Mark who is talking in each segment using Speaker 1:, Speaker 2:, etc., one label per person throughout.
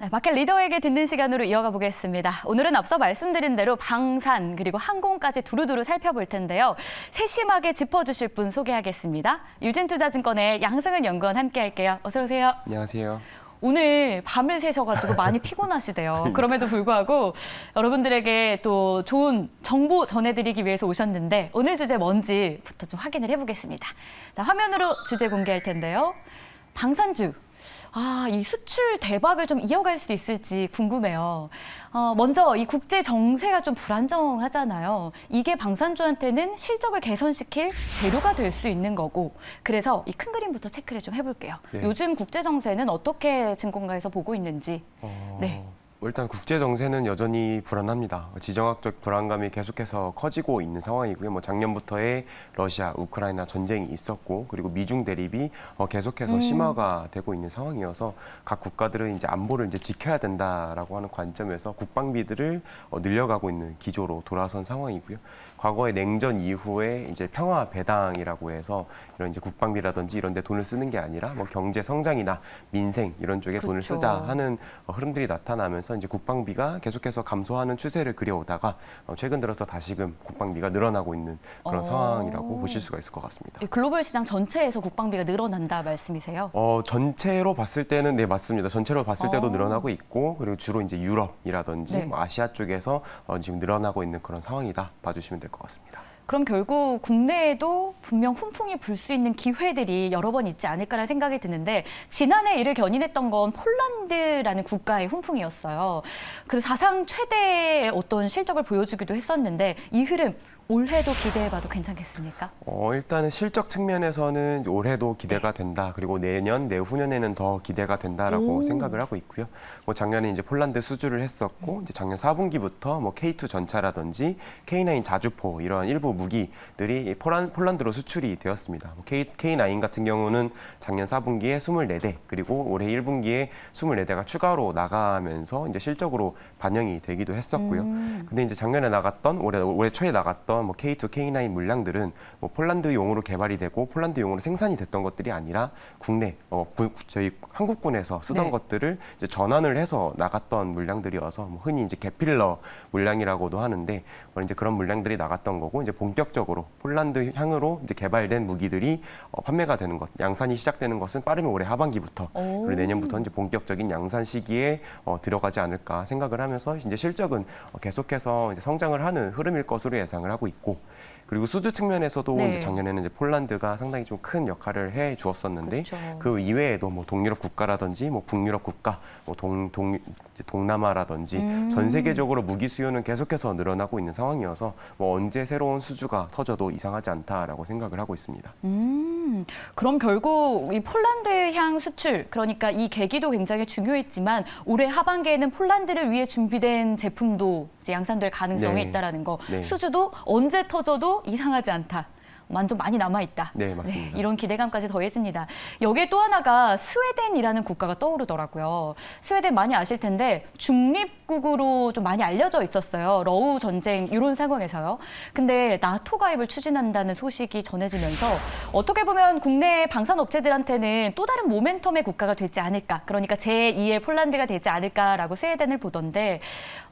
Speaker 1: 네, 마켓 리더에게 듣는 시간으로 이어가 보겠습니다. 오늘은 앞서 말씀드린 대로 방산 그리고 항공까지 두루두루 살펴볼 텐데요. 세심하게 짚어주실 분 소개하겠습니다. 유진투자증권의 양승은 연구원 함께할게요. 어서 오세요.
Speaker 2: 안녕하세요.
Speaker 1: 오늘 밤을 새셔가지고 많이 피곤하시대요. 그럼에도 불구하고 여러분들에게 또 좋은 정보 전해드리기 위해서 오셨는데 오늘 주제 뭔지부터 좀 확인을 해보겠습니다. 자, 화면으로 주제 공개할 텐데요. 방산주. 아, 이 수출 대박을 좀 이어갈 수 있을지 궁금해요. 어, 먼저 이 국제 정세가 좀 불안정하잖아요. 이게 방산주한테는 실적을 개선시킬 재료가 될 수 있는 거고. 그래서 이 큰 그림부터 체크를 좀 해볼게요.
Speaker 2: 네.
Speaker 1: 요즘 국제 정세는 어떻게 증권가에서 보고 있는지.
Speaker 2: 어,
Speaker 1: 네.
Speaker 2: 일단 국제 정세는 여전히 불안합니다. 지정학적 불안감이 계속해서 커지고 있는 상황이고요. 뭐 작년부터의 러시아, 우크라이나 전쟁이 있었고 그리고 미중 대립이 어, 계속해서
Speaker 1: 음.
Speaker 2: 심화가 되고 있는 상황이어서 각 국가들은 이제 안보를 이제 지켜야 된다라고 하는 관점에서 국방비들을 어, 늘려가고 있는 기조로 돌아선 상황이고요. 과거의 냉전 이후에 이제 평화 배당이라고 해서 이런 이제 국방비라든지 이런 데 돈을 쓰는 게 아니라 뭐 경제 성장이나 민생 이런 쪽에 돈을
Speaker 1: 그쵸.
Speaker 2: 쓰자 하는 어, 흐름들이 나타나면서 이제 국방비가 계속해서 감소하는 추세를 그려오다가 어, 최근 들어서 다시금 국방비가 늘어나고 있는 그런
Speaker 1: 어.
Speaker 2: 상황이라고 보실 수가 있을 것 같습니다.
Speaker 1: 이 글로벌 시장 전체에서 국방비가 늘어난다 말씀이세요?
Speaker 2: 어, 전체로 봤을 때는 네 맞습니다. 전체로 봤을 때도
Speaker 1: 어.
Speaker 2: 늘어나고 있고 그리고 주로 이제 유럽이라든지
Speaker 1: 네.
Speaker 2: 뭐 아시아 쪽에서 어, 지금 늘어나고 있는 그런 상황이다 봐주시면 될 것 같습니다.
Speaker 1: 그럼 결국 국내에도 분명 훈풍이 불 수 있는 기회들이 여러 번 있지 않을까라는 생각이 드는데 지난해 이를 견인했던 건 폴란드라는 국가의 훈풍이었어요. 그래서 사상 최대의 어떤 실적을 보여주기도 했었는데 이 흐름 올해도 기대해봐도 괜찮겠습니까?
Speaker 2: 어, 일단은 실적 측면에서는 올해도 기대가 된다. 그리고 내년, 내후년에는 더 기대가 된다라고
Speaker 1: 오.
Speaker 2: 생각을 하고 있고요. 뭐 작년에 이제 폴란드 수주를 했었고, 이제 작년 4분기부터 뭐 K2 전차라든지 K9 자주포 이런 일부 무기들이 폴란, 폴란드로 수출이 되었습니다. 뭐 K, K9 같은 경우는 작년 4분기에 24대, 그리고 올해 1분기에 24대가 추가로 나가면서 이제 실적으로 반영이 되기도 했었고요.
Speaker 1: 음.
Speaker 2: 근데 이제 작년에 나갔던 올해 올해 초에 나갔던 뭐 K2, K9 물량들은 뭐 폴란드용으로 개발이 되고 폴란드용으로 생산이 됐던 것들이 아니라 국내 어 구- 저희 한국군에서 쓰던
Speaker 1: 네.
Speaker 2: 것들을 이제 전환을 해서 나갔던 물량들이어서 뭐 흔히 이제 개필러 물량이라고도 하는데 뭐 이제 그런 물량들이 나갔던 거고 이제 본격적으로 폴란드 향으로 이제 개발된 무기들이 어, 판매가 되는 것, 양산이 시작되는 것은 빠르면 올해 하반기부터
Speaker 1: 오.
Speaker 2: 그리고 내년부터 이제 본격적인 양산 시기에 어, 들어가지 않을까 생각을 하면서 이제 실적은 어, 계속해서 이제 성장을 하는 흐름일 것으로 예상을 하고 있고 그리고 수주 측면에서도
Speaker 1: 네.
Speaker 2: 이제 작년에는 이제 폴란드가 상당히 좀 큰 역할을 해 주었었는데
Speaker 1: 그쵸.
Speaker 2: 그 이외에도 뭐 동유럽 국가라든지 뭐 북유럽 국가, 뭐 동, 동, 동남아라든지
Speaker 1: 음.
Speaker 2: 전 세계적으로 무기 수요는 계속해서 늘어나고 있는 상황이어서 뭐 언제 새로운 수주가 터져도 이상하지 않다라고 생각을 하고 있습니다.
Speaker 1: 음, 그럼 결국 이 폴란드향 수출, 그러니까 이 계기도 굉장히 중요했지만 올해 하반기에는 폴란드를 위해 준비된 제품도 이제 양산될 가능성이
Speaker 2: 네.
Speaker 1: 있다라는 거.
Speaker 2: 네.
Speaker 1: 수주도 언제 터져도 이상하지 않다. 완전 많이 남아 있다.
Speaker 2: 네, 맞습니다.
Speaker 1: 이런 기대감까지 더해집니다. 여기에 또 하나가 스웨덴이라는 국가가 떠오르더라고요. 스웨덴 많이 아실 텐데 중립국으로 좀 많이 알려져 있었어요. 러우 전쟁 이런 상황에서요. 근데 나토 가입을 추진한다는 소식이 전해지면서 어떻게 보면 국내 방산 업체들한테는 또 다른 모멘텀의 국가가 되지 않을까. 그러니까 제2의 폴란드가 되지 않을까라고 스웨덴을 보던데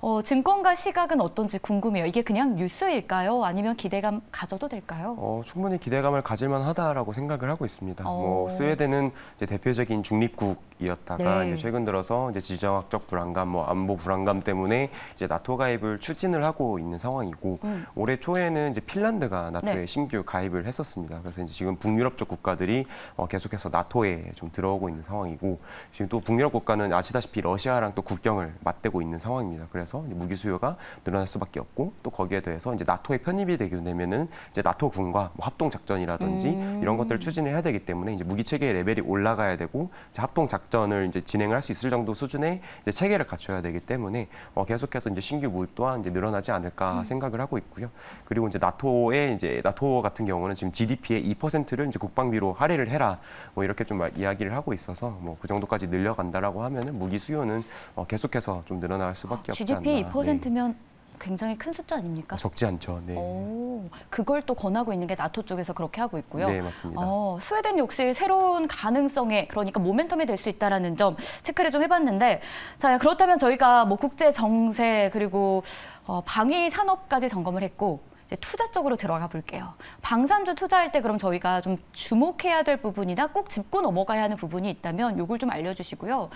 Speaker 1: 어, 증권가 시각은 어떤지 궁금해요. 이게 그냥 뉴스일까요? 아니면 기대감 가져도 될까요?
Speaker 2: 어, 충분히 기대감을 가질만 하다라고 생각을 하고 있습니다.
Speaker 1: 어.
Speaker 2: 뭐 스웨덴은 이제 대표적인 중립국이었다가
Speaker 1: 네.
Speaker 2: 이제 최근 들어서 이제 지정학적 불안감, 뭐 안보 불안감 때문에 이제 나토 가입을 추진을 하고 있는 상황이고
Speaker 1: 음.
Speaker 2: 올해 초에는 이제 핀란드가 나토에
Speaker 1: 네.
Speaker 2: 신규 가입을 했었습니다. 그래서 이제 지금 북유럽 쪽 국가들이 어, 계속해서 나토에 좀 들어오고 있는 상황이고 지금 또 북유럽 국가는 아시다시피 러시아랑 또 국경을 맞대고 있는 상황입니다. 그래서 무기 수요가 늘어날 수밖에 없고 또 거기에 대해서 이제 나토에 편입이 되게 되면은 이제 나토 군과 뭐 합동 작전이라든지
Speaker 1: 음.
Speaker 2: 이런 것들을 추진을 해야 되기 때문에 이제 무기 체계의 레벨이 올라가야 되고 이제 합동 작전을 이제 진행을 할 수 있을 정도 수준의 이제 체계를 갖춰야 되기 때문에 어, 계속해서 이제 신규 무입 또한 이제 늘어나지 않을까 생각을 하고 있고요. 그리고 이제 나토의 이제 나토 같은 경우는 지금 GDP의 2%를 이제 국방비로 할애를 해라 뭐 이렇게 좀 말- 이야기를 하고 있어서 뭐 그 정도까지 늘려간다라고 하면은 무기 수요는 어, 계속해서 좀 늘어날 수밖에 없지 않나.
Speaker 1: GDP
Speaker 2: 네.
Speaker 1: 2%면 굉장히 큰 숫자 아닙니까?
Speaker 2: 적지 않죠. 네.
Speaker 1: 오, 그걸 또 권하고 있는 게 나토 쪽에서 그렇게 하고 있고요.
Speaker 2: 네, 맞습니다.
Speaker 1: 어, 스웨덴 역시 새로운 가능성에 그러니까 모멘텀이 될 수 있다라는 점 체크를 좀 해봤는데 자 그렇다면 저희가 뭐 국제 정세 그리고 어, 방위 산업까지 점검을 했고 이제 투자 쪽으로 들어가 볼게요. 방산주 투자할 때 그럼 저희가 좀 주목해야 될 부분이나 꼭 짚고 넘어가야 하는 부분이 있다면 요걸 좀 알려주시고요.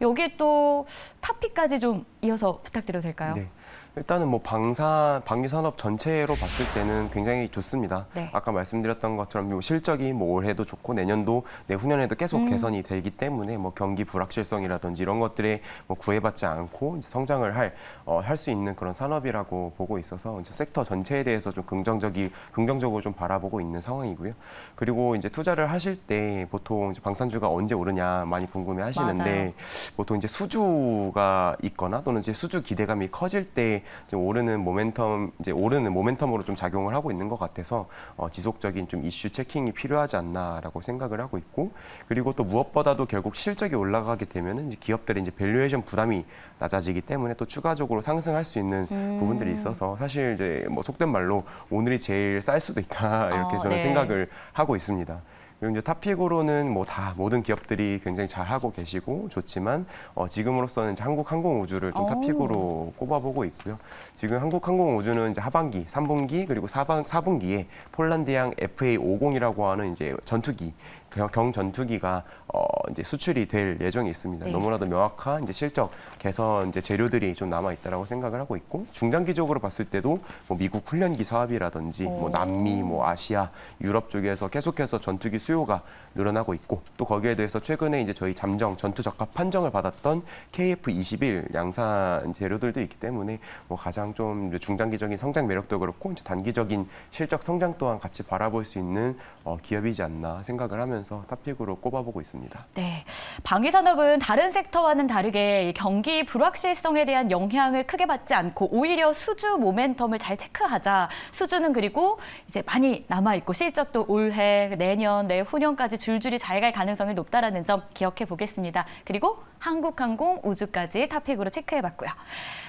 Speaker 1: 여기에 또 타피까지 좀 이어서 부탁드려도 될까요?
Speaker 2: 네. 일단은 뭐 방산 방위 산업 전체로 봤을 때는 굉장히 좋습니다.
Speaker 1: 네.
Speaker 2: 아까 말씀드렸던 것처럼 뭐 실적이 뭐 올해도 좋고 내년도 내후년에도 계속
Speaker 1: 음.
Speaker 2: 개선이 되기 때문에 뭐 경기 불확실성이라든지 이런 것들에 뭐 구애받지 않고 이제 성장을 할 어, 할 수 있는 그런 산업이라고 보고 있어서 이제 섹터 전체에 대해서 좀 긍정적이 긍정적으로 좀 바라보고 있는 상황이고요. 그리고 이제 투자를 하실 때 보통 이제 방산주가 언제 오르냐 많이 궁금해 하시는데
Speaker 1: 맞아요.
Speaker 2: 보통 이제 수주가 있거나 또는 이제 수주 기대감이 커질 때 이제 오르는 모멘텀 이제 오르는 모멘텀으로 좀 작용을 하고 있는 것 같아서 어, 지속적인 좀 이슈 checking이 필요하지 않나라고 생각을 하고 있고 그리고 또 무엇보다도 결국 실적이 올라가게 되면은 이제 기업들의 이제 valuation 부담이 낮아지기 때문에 또 추가적으로 상승할 수 있는
Speaker 1: 음.
Speaker 2: 부분들이 있어서 사실 이제 뭐 속된 말로 오늘이 제일 쌀 수도 있다 이렇게
Speaker 1: 어,
Speaker 2: 저는
Speaker 1: 네.
Speaker 2: 생각을 하고 있습니다. 그리고 이제 탑픽으로는 뭐 다 모든 기업들이 굉장히 잘 하고 계시고 좋지만 어, 지금으로서는 이제 한국 항공 우주를 좀
Speaker 1: 오.
Speaker 2: 탑픽으로 꼽아보고 있고요. 지금 한국 항공 우주는 이제 하반기, 3분기 그리고 4반, 4분기에 폴란드양 FA50이라고 하는 이제 전투기 경- 경전투기가 어, 이제 수출이 될 예정이 있습니다.
Speaker 1: 네.
Speaker 2: 너무나도 명확한 이제 실적 개선 이제 재료들이 좀 남아 있다라고 생각을 하고 있고 중장기적으로 봤을 때도 뭐 미국 훈련기 사업이라든지 뭐
Speaker 1: 오.
Speaker 2: 남미, 뭐 아시아, 유럽 쪽에서 계속해서 전투기 수요가 늘어나고 있고 또 거기에 대해서 최근에 이제 저희 잠정 전투 적합 판정을 받았던 KF-21 양산 재료들도 있기 때문에 뭐 가장 좀 중장기적인 성장 매력도 그렇고 이제 단기적인 실적 성장 또한 같이 바라볼 수 있는 어, 기업이지 않나 생각을 하면서 탑픽으로 꼽아보고 있습니다.
Speaker 1: 네. 방위 산업은 다른 섹터와는 다르게 이 경기 불확실성에 대한 영향을 크게 받지 않고 오히려 수주 모멘텀을 잘 체크하자. 수주는 그리고 이제 많이 남아 있고 실적도 올해, 내년, 내후년까지 줄줄이 잘 갈 가능성이 높다라는 점 기억해 보겠습니다. 그리고 한국항공 우주까지 탑픽으로 체크해 봤고요.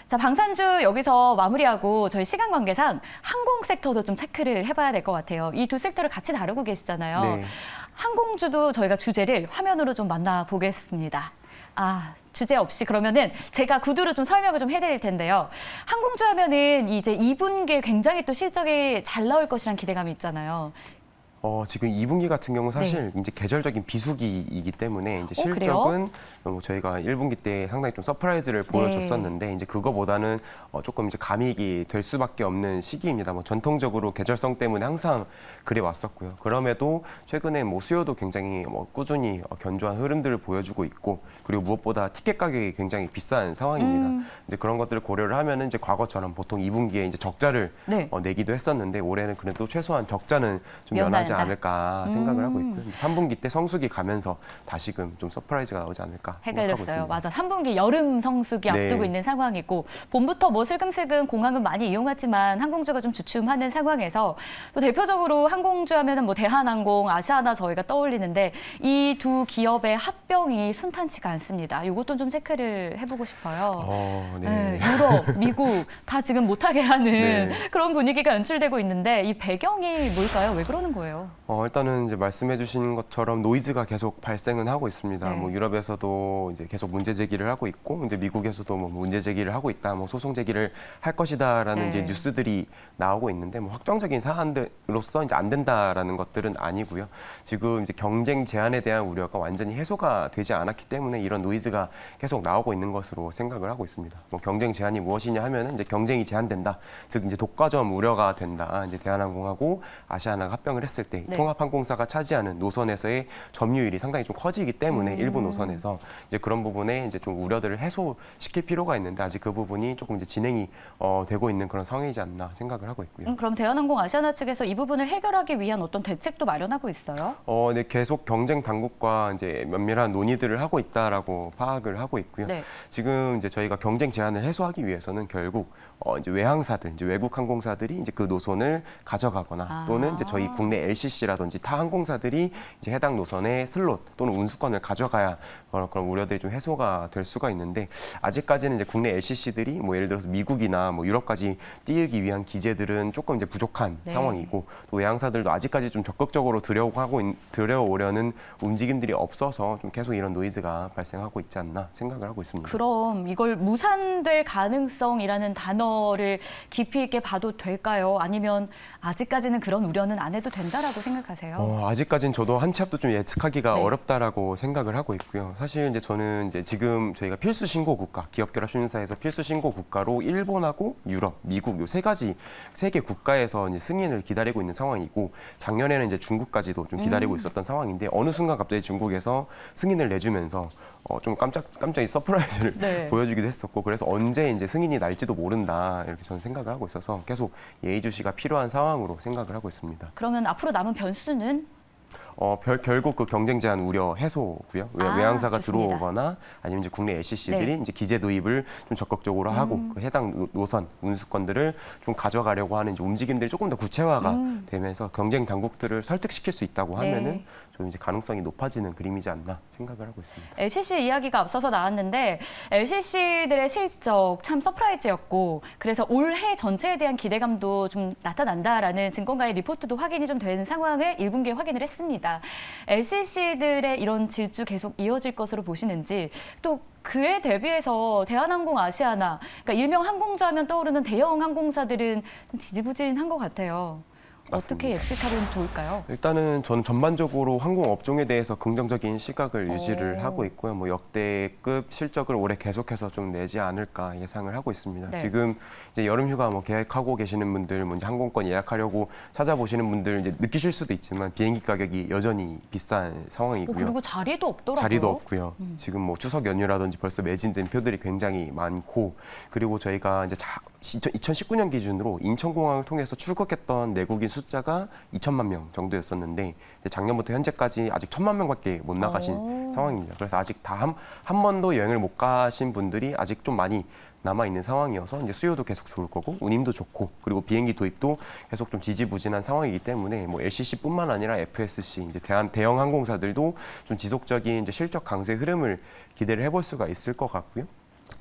Speaker 1: 자, 방산주 여기서 마무리하고 저희 시간 관계상 항공 섹터도 좀 체크를 해봐야 될 것 같아요. 이 두 섹터를 같이 다루고 계시잖아요.
Speaker 2: 네.
Speaker 1: 항공주도 저희가 주제를 화면으로 좀 만나보겠습니다. 아, 주제 없이 그러면은 제가 구두로 좀 설명을 좀 해드릴 텐데요. 항공주 하면은 이제 2분기에 굉장히 또 실적이 잘 나올 것이란 기대감이 있잖아요.
Speaker 2: 어, 지금 2분기 같은 경우 사실 이제 계절적인 비수기이기 때문에 이제
Speaker 1: 네. 어?
Speaker 2: 실적은 어, 저희가 1분기 때 상당히 좀 surprise를
Speaker 1: 네.
Speaker 2: 보여줬었는데 이제 그거보다는 어, 조금 이제 감익이 될 수밖에 없는 시기입니다. 뭐 전통적으로 계절성 때문에 항상 그래 왔었고요. 그럼에도 최근에 뭐 수요도 굉장히 뭐 꾸준히 어, 견조한 흐름들을 보여주고 있고 그리고 무엇보다 티켓 가격이 굉장히 비싼 상황입니다.
Speaker 1: 음.
Speaker 2: 이제 그런 것들을 고려를 하면은 이제 과거처럼 보통 2분기에 이제 적자를
Speaker 1: 네.
Speaker 2: 어, 내기도 했었는데 올해는 그래도 최소한 적자는 좀 면하지. 않을까 생각을 하고
Speaker 1: 음.
Speaker 2: 있고요. 3분기 때 성수기 가면서 다시금 좀 surprise가 나오지 않을까
Speaker 1: 헷갈렸어요. 맞아. 3분기 여름 성수기
Speaker 2: 네.
Speaker 1: 앞두고 있는 상황이고 봄부터 뭐 슬금슬금 공항은 많이 이용하지만 항공주가 좀 주춤하는 상황에서 또 대표적으로 항공주 하면은 뭐 대한항공, 아시아나 저희가 떠올리는데 이 두 기업의 합병이 순탄치가 않습니다. 이것도 좀 체크를 해보고 싶어요.
Speaker 2: 어, 네.
Speaker 1: 네, 유럽, 미국 다 지금 못하게 하는
Speaker 2: 네.
Speaker 1: 그런 분위기가 연출되고 있는데 이 배경이 뭘까요? 왜 그러는 거예요?
Speaker 2: 어, 일단은 이제 말씀해주신 것처럼 노이즈가 계속 발생은 하고 있습니다.
Speaker 1: 네.
Speaker 2: 뭐 유럽에서도 이제 계속 문제 제기를 하고 있고, 이제 미국에서도 뭐 문제 제기를 하고 있다, 뭐 소송 제기를 할 것이다라는
Speaker 1: 네.
Speaker 2: 이제 뉴스들이 나오고 있는데, 뭐 확정적인 사안으로서 이제 안 된다라는 것들은 아니고요. 지금 이제 경쟁 제한에 대한 우려가 완전히 해소가 되지 않았기 때문에 이런 노이즈가 계속 나오고 있는 것으로 생각을 하고 있습니다. 뭐 경쟁 제한이 무엇이냐 하면은 이제 경쟁이 제한된다, 즉 이제 독과점 우려가 된다. 이제 대한항공하고 아시아나가 합병을 했을 때
Speaker 1: 네.
Speaker 2: 통합항공사가 차지하는 노선에서의 점유율이 상당히 좀 커지기 때문에
Speaker 1: 음.
Speaker 2: 일부 노선에서 이제 그런 부분에 이제 좀 우려들을 해소시킬 필요가 있는데 아직 그 부분이 조금 이제 진행이 어, 되고 있는 그런 상황이지 않나 생각을 하고 있고요.
Speaker 1: 음, 그럼 대한항공 아시아나 측에서 이 부분을 해결하기 위한 어떤 대책도 마련하고 있어요?
Speaker 2: 어, 네, 계속 경쟁 당국과 이제 면밀한 논의들을 하고 있다라고 파악을 하고 있고요.
Speaker 1: 네.
Speaker 2: 지금 이제 저희가 경쟁 제한을 해소하기 위해서는 결국 어, 이제 외항사들, 이제 외국 항공사들이 이제 그 노선을 가져가거나
Speaker 1: 아.
Speaker 2: 또는 이제 저희 국내 LCC라든지 타 항공사들이 이제 해당 노선의 슬롯 또는 운수권을 가져가야 그런 우려들이 좀 해소가 될 수가 있는데 아직까지는 이제 국내 LCC들이 뭐 예를 들어서 미국이나 뭐 유럽까지 띄우기 위한 기재들은 조금 이제 부족한
Speaker 1: 네.
Speaker 2: 상황이고 또 외항사들도 아직까지 좀 적극적으로 들여오고 들여오려는 움직임들이 없어서 좀 계속 이런 노이즈가 발생하고 있지 않나 생각을 하고 있습니다.
Speaker 1: 그럼 이걸 무산될 가능성이라는 단어 를 깊이 있게 봐도 될까요? 아니면 아직까지는 그런 우려는 안 해도 된다라고 생각하세요?
Speaker 2: 어, 아직까진 저도 한치 앞도 좀 예측하기가
Speaker 1: 네.
Speaker 2: 어렵다라고 생각을 하고 있고요. 사실 이제 저는 이제 지금 저희가 필수 신고 국가, 기업 결합 심사에서 필수 신고 국가로 일본하고 유럽, 미국 요 세 가지 세 개 국가에서 이제 승인을 기다리고 있는 상황이고 작년에는 이제 중국까지도 좀 기다리고
Speaker 1: 음.
Speaker 2: 있었던 상황인데 어느 순간 갑자기 중국에서 승인을 내주면서 어, 좀 깜짝 깜짝이 surprise를
Speaker 1: 네.
Speaker 2: 보여주기도 했었고 그래서 언제 이제 승인이 날지도 모른다 이렇게 저는 생각을 하고 있어서 계속 예의주시가 필요한 상황으로 생각을 하고 있습니다.
Speaker 1: 그러면 앞으로 남은 변수는
Speaker 2: 어, 별, 결국 그 경쟁 제한 우려 해소고요. 외,
Speaker 1: 아,
Speaker 2: 외항사가
Speaker 1: 좋습니다.
Speaker 2: 들어오거나 아니면 이제 국내 LCC들이
Speaker 1: 네. 음.
Speaker 2: 이제 기재 도입을 좀 적극적으로 하고 그 해당 노- 노선 운수권들을 좀 가져가려고 하는 움직임들이 조금 더 구체화가
Speaker 1: 음.
Speaker 2: 되면서 경쟁 당국들을 설득시킬 수 있다고
Speaker 1: 네.
Speaker 2: 하면은 좀 이제 가능성이 높아지는 그림이지 않나 생각을 하고 있습니다.
Speaker 1: LCC 이야기가 앞서서 나왔는데 LCC들의 실적 참 surprise였고 그래서 올해 전체에 대한 기대감도 좀 나타난다라는 증권가의 리포트도 확인이 좀 된 상황을 1분기에 확인을 했습니다. LCC들의 이런 질주 계속 이어질 것으로 보시는지 또 그에 대비해서 대한항공, 아시아나 그러니까 일명 항공주 하면 떠오르는 대형 항공사들은 좀 지지부진한 것 같아요. 어떻게 예측하면 좋을까요?
Speaker 2: 일단은 저는 전반적으로 항공 업종에 대해서 긍정적인 시각을 유지를
Speaker 1: 오.
Speaker 2: 하고 있고요. 뭐 역대급 실적을 올해 계속해서 좀 내지 않을까 예상을 하고 있습니다.
Speaker 1: 네.
Speaker 2: 지금 이제 여름 휴가 뭐 계획하고 계시는 분들, 뭐 이제 항공권 예약하려고 찾아보시는 분들 이제 느끼실 수도 있지만 비행기 가격이 여전히 비싼
Speaker 1: 뭐
Speaker 2: 상황이고요.
Speaker 1: 그리고 자리도 없더라고요.
Speaker 2: 자리도 없고요.
Speaker 1: 음.
Speaker 2: 지금 뭐 추석 연휴라든지 벌써 매진된 표들이 굉장히 많고 그리고 저희가 이제 자, 2019년 기준으로 인천공항을 통해서 출국했던 내국인 숫자가 2천만 명 정도였었는데 작년부터 현재까지 아직 천만 명밖에 못 나가신
Speaker 1: 오.
Speaker 2: 상황입니다. 그래서 아직 다한 한 번도 여행을 못 가신 분들이 아직 좀 많이 남아 있는 상황이어서 이제 수요도 계속 좋을 거고 운임도 좋고 그리고 비행기 도입도 계속 좀 지지부진한 상황이기 때문에 뭐 LCC뿐만 아니라 FSC 이제 대한 대형 항공사들도 좀 지속적인 이제 실적 강세 흐름을 기대를 해볼 수가 있을 것 같고요.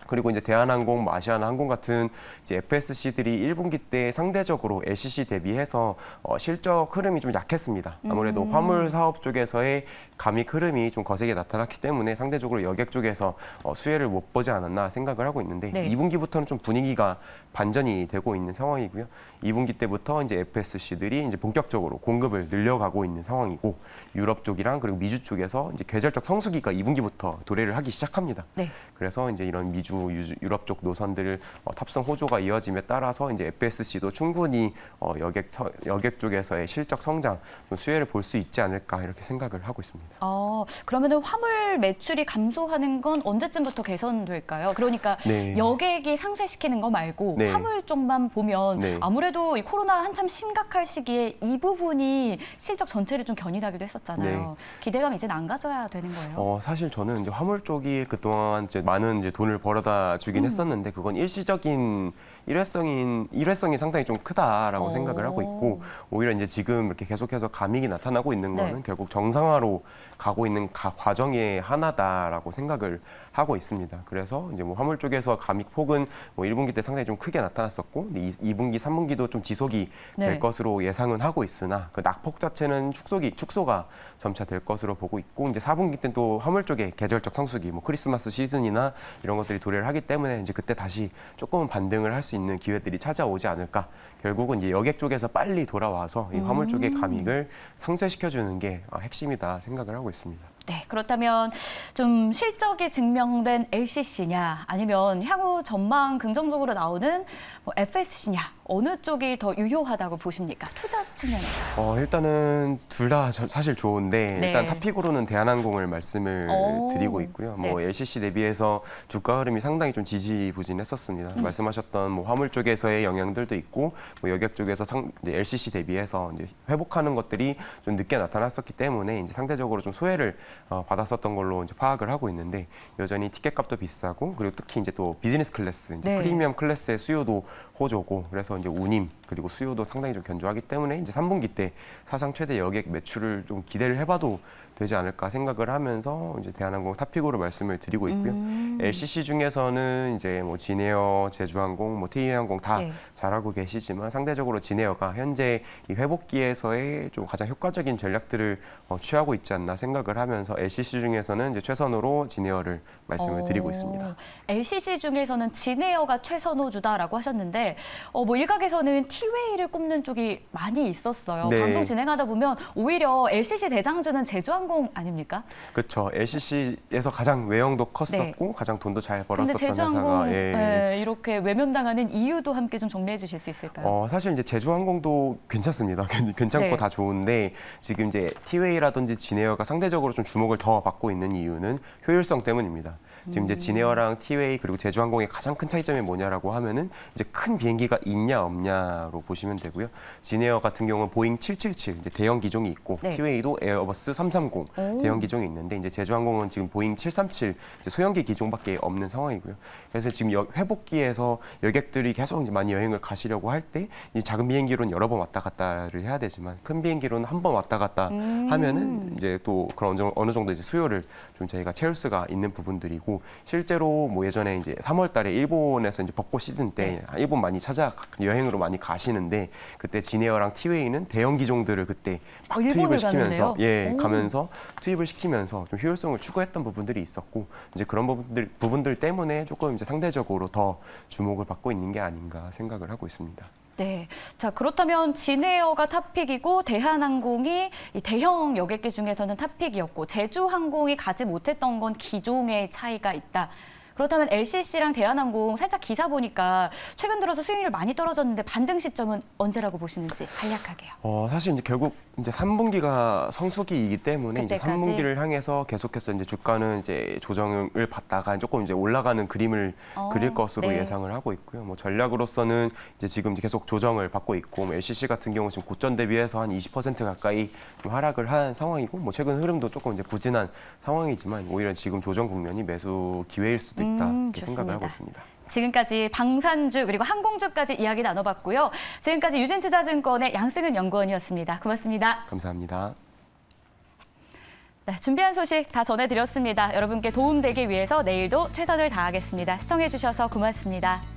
Speaker 2: 그리고 이제 대한항공, 뭐 아시아나 항공 같은 이제 FSC들이 1분기 때 상대적으로 LCC 대비해서 어, 실적 흐름이 좀 약했습니다. 아무래도
Speaker 1: 음.
Speaker 2: 화물 사업 쪽에서의 감익 흐름이 좀 거세게 나타났기 때문에 상대적으로 여객 쪽에서 어, 수혜를 못 보지 않았나 생각을 하고 있는데
Speaker 1: 네.
Speaker 2: 2분기부터는 좀 분위기가 반전이 되고 있는 상황이고요. 2분기 때부터 이제 FSC들이 이제 본격적으로 공급을 늘려가고 있는 상황이고 유럽 쪽이랑 그리고 미주 쪽에서 이제 계절적 성수기가 2분기부터 도래를 하기 시작합니다.
Speaker 1: 네.
Speaker 2: 그래서 이제 이런 미 주, 유- 유럽 쪽 노선들 어, 탑승 호조가 이어짐에 따라서 이제 FSC도 충분히 어, 여객 서- 여객 쪽에서의 실적 성장 좀 수혜를 볼 수 있지 않을까 이렇게 생각을 하고 있습니다.
Speaker 1: 어, 그러면은 화물 매출이 감소하는 건 언제쯤부터 개선될까요? 그러니까
Speaker 2: 네.
Speaker 1: 여객이 상쇄시키는 거 말고
Speaker 2: 네.
Speaker 1: 화물 쪽만 보면
Speaker 2: 네.
Speaker 1: 아무래도 이 코로나 한참 심각할 시기에 이 부분이 실적 전체를 좀 견인하기도 했었잖아요.
Speaker 2: 네.
Speaker 1: 기대감 이제는 안 가져야 되는 거예요.
Speaker 2: 어, 사실 저는 이제 화물 쪽이 그동안 이제 많은 이제 돈을 벌어 다 주긴
Speaker 1: 음.
Speaker 2: 했었는데 그건 일시적인 일회성인 일회성이 상당히 좀 크다라고
Speaker 1: 어.
Speaker 2: 생각을 하고 있고 오히려 이제 지금 이렇게 계속해서 감익이 나타나고 있는
Speaker 1: 네.
Speaker 2: 거는 결국 정상화로 가고 있는 가- 과정의 하나다라고 생각을 하고 있습니다. 그래서 이제 뭐 화물 쪽에서 감익 폭은 뭐 1분기 때 상당히 좀 크게 나타났었고 근데 2, 분기 3분기도 좀 지속이
Speaker 1: 네.
Speaker 2: 될 것으로 예상은 하고 있으나 그 낙폭 자체는 축소기 축소가 점차 될 것으로 보고 있고 이제 4분기 때는 또 화물 쪽에 계절적 성수기 뭐 크리스마스 시즌이나 이런 것들이 도래를 하기 때문에 이제 그때 다시 조금은 반등을 할 수 있는 기회들이 찾아오지 않을까. 결국은 이제 여객 쪽에서 빨리 돌아와서 이 화물 쪽의
Speaker 1: 음.
Speaker 2: 감익을 상쇄시켜 주는 게 어, 핵심이다 생각을 하고 있습니다.
Speaker 1: 네, 그렇다면 좀 실적이 증명된 LCC냐 아니면 향후 전망 긍정적으로 나오는 뭐 FSC냐 어느 쪽이 더 유효하다고 보십니까? 투자 측면에서.
Speaker 2: 어, 일단은 둘 다 사실 좋은데
Speaker 1: 네.
Speaker 2: 일단 탑픽으로는 대한항공을 말씀을
Speaker 1: 오.
Speaker 2: 드리고 있고요. 뭐
Speaker 1: 네.
Speaker 2: LCC 대비해서 주가 흐름이 상당히 좀 지지부진했었습니다.
Speaker 1: 음.
Speaker 2: 말씀하셨던 뭐 화물 쪽에서의 영향들도 있고 뭐 여객 쪽에서 상, 이제 LCC 대비해서 이제 회복하는 것들이 좀 늦게 나타났었기 때문에 이제 상대적으로 좀 소외를 어, 받았었던 걸로 이제 파악을 하고 있는데 여전히 티켓값도 비싸고 그리고 특히 이제 또 비즈니스 클래스, 이제
Speaker 1: 네.
Speaker 2: 프리미엄 클래스의 수요도 호조고 그래서 이제 운임 그리고 수요도 상당히 좀 견조하기 때문에 이제 3분기 때 사상 최대 여객 매출을 좀 기대를 해봐도 되지 않을까 생각을 하면서 이제 대한항공 탑픽으로 말씀을 드리고 있고요.
Speaker 1: 음.
Speaker 2: LCC 중에서는 이제 뭐 진에어, 제주항공, 뭐 TA항공 다
Speaker 1: 네.
Speaker 2: 잘하고 계시지만 상대적으로 진에어가 현재 이 회복기에서의 좀 가장 효과적인 전략들을 어, 취하고 있지 않나 생각을 하면서 LCC 중에서는 이제 최선으로 진에어를 말씀을 드리고
Speaker 1: 어,
Speaker 2: 있습니다.
Speaker 1: LCC 중에서는 진에어가 최선호주다라고 하셨는데 어, 뭐 일각에서는 티웨이를 꼽는 쪽이 많이 있었어요.
Speaker 2: 네.
Speaker 1: 방송 진행하다 보면 오히려 LCC 대장주는 제주항공 아닙니까?
Speaker 2: 그렇죠. LCC에서 가장 외형도 컸었고 가장 돈도 잘
Speaker 1: 네.
Speaker 2: 벌었었던
Speaker 1: 제주항공
Speaker 2: 회사가 예.
Speaker 1: 예, 이렇게 외면당하는 이유도 함께 좀 정리해 주실 수 있을까요?
Speaker 2: 어, 사실 이제 제주항공도 괜찮습니다. 괜찮고
Speaker 1: 네.
Speaker 2: 다 좋은데 지금 이제 티웨이라든지 진에어가 상대적으로 좀 주목을 더 받고 있는 이유는 효율성 때문입니다. 지금 이제 진에어랑 티웨이 그리고 제주항공의 가장 큰 차이점이 뭐냐라고 하면은 이제 큰 비행기가 있냐 없냐로 보시면 되고요. 진에어 같은 경우는 보잉 777 이제 대형 기종이 있고
Speaker 1: 네.
Speaker 2: 티웨이도 에어버스 330
Speaker 1: 오.
Speaker 2: 대형 기종이 있는데 이제 제주항공은 지금 보잉 737 이제 소형기 기종밖에 없는 상황이고요. 그래서 지금 여- 회복기에서 여객들이 계속 이제 많이 여행을 가시려고 할 때 이 작은 비행기로는 여러 번 왔다 갔다를 해야 되지만 큰 비행기로는 한 번 왔다 갔다
Speaker 1: 음.
Speaker 2: 하면은 이제 또 그런 어느 정도- 어느 정도 이제 수요를 좀 저희가 채울 수가 있는 부분들이고 실제로 뭐 예전에 이제 3월달에 일본에서 이제 벚꽃 시즌 때 일본 많이 찾아 여행으로 많이 가시는데 그때 진에어랑 티웨이는 대형 기종들을 그때 막
Speaker 1: 어,
Speaker 2: 투입을 시키면서
Speaker 1: 가는데요?
Speaker 2: 예
Speaker 1: 오.
Speaker 2: 가면서 투입을 시키면서 좀 효율성을 추구했던 부분들이 있었고 이제 그런 부분들 부분들 때문에 조금 이제 상대적으로 더 주목을 받고 있는 게 아닌가 생각을 하고 있습니다.
Speaker 1: 네. 자, 그렇다면 진에어가 탑픽이고 대한항공이 이 대형 여객기 중에서는 탑픽이었고 제주항공이 가지 못했던 건 기종의 차이가 있다. 그렇다면 LCC랑 대한항공 살짝 기사 보니까 최근 들어서 수익률 많이 떨어졌는데 반등 시점은 언제라고 보시는지 간략하게요.
Speaker 2: 어, 사실 이제 결국 이제 3분기가 성수기이기 때문에 이제
Speaker 1: 그때까지?
Speaker 2: 3분기를 향해서 계속해서 이제 주가는 이제 조정을 받다가 조금 이제 올라가는 그림을
Speaker 1: 어,
Speaker 2: 그릴 것으로
Speaker 1: 네.
Speaker 2: 예상을 하고 있고요. 뭐 전략으로서는 이제 지금 계속 조정을 받고 있고 뭐 LCC 같은 경우 지금 고점 대비해서 한 20% 가까이 좀 하락을 한 상황이고 뭐 최근 흐름도 조금 이제 부진한 상황이지만 오히려 지금 조정 국면이 매수 기회일 수도 있다
Speaker 1: 음,
Speaker 2: 이렇게 생각을 하고. 있습니다.
Speaker 1: 지금까지 방산주 그리고 항공주까지 이야기 나눠봤고요. 지금까지 유진투자증권의 양승은 연구원이었습니다. 고맙습니다.
Speaker 2: 감사합니다.
Speaker 1: 네, 준비한 소식 다 전해드렸습니다. 여러분께 도움되기 위해서 내일도 최선을 다하겠습니다. 시청해주셔서 고맙습니다.